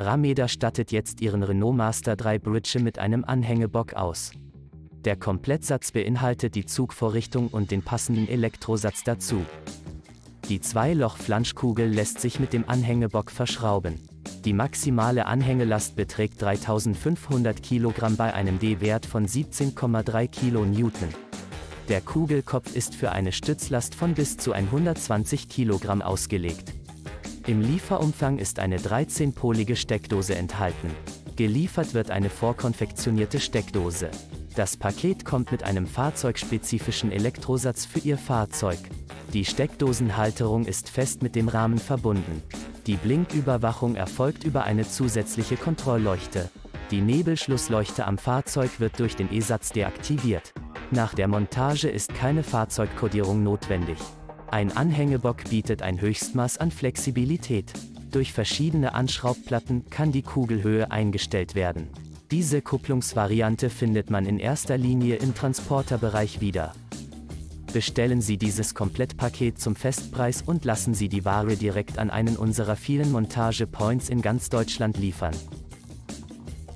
Rameda stattet jetzt ihren Renault Master 3 Bridge mit einem Anhängebock aus. Der Komplettsatz beinhaltet die Zugvorrichtung und den passenden Elektrosatz dazu. Die Zwei-Loch-Flanschkugel lässt sich mit dem Anhängebock verschrauben. Die maximale Anhängelast beträgt 3500 kg bei einem D-Wert von 17,3 kN. Der Kugelkopf ist für eine Stützlast von bis zu 120 kg ausgelegt. Im Lieferumfang ist eine 13-polige Steckdose enthalten. Geliefert wird eine vorkonfektionierte Steckdose. Das Paket kommt mit einem fahrzeugspezifischen Elektrosatz für Ihr Fahrzeug. Die Steckdosenhalterung ist fest mit dem Rahmen verbunden. Die Blinküberwachung erfolgt über eine zusätzliche Kontrollleuchte. Die Nebelschlussleuchte am Fahrzeug wird durch den E-Satz deaktiviert. Nach der Montage ist keine Fahrzeugkodierung notwendig. Ein Anhängebock bietet ein Höchstmaß an Flexibilität. Durch verschiedene Anschraubplatten kann die Kugelhöhe eingestellt werden. Diese Kupplungsvariante findet man in erster Linie im Transporterbereich wieder. Bestellen Sie dieses Komplettpaket zum Festpreis und lassen Sie die Ware direkt an einen unserer vielen Montage-Points in ganz Deutschland liefern.